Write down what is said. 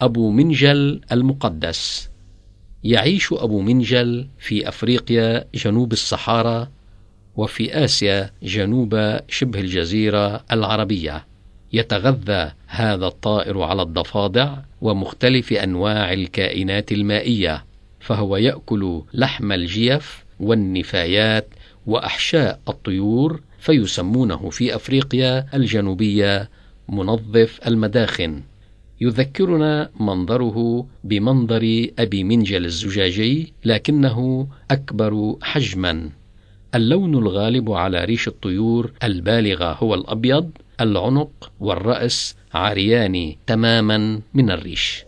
أبو منجل المقدس. يعيش أبو منجل في أفريقيا جنوب الصحارى وفي آسيا جنوب شبه الجزيرة العربية. يتغذى هذا الطائر على الضفادع ومختلف أنواع الكائنات المائية فهو يأكل لحم الجيف والنفايات وأحشاء الطيور فيسمونه في أفريقيا الجنوبية منظف المداخن. يذكرنا منظره بمنظر أبي منجل الزجاجي لكنه أكبر حجما. اللون الغالب على ريش الطيور البالغة هو الأبيض العنق والرأس عريان تماما من الريش.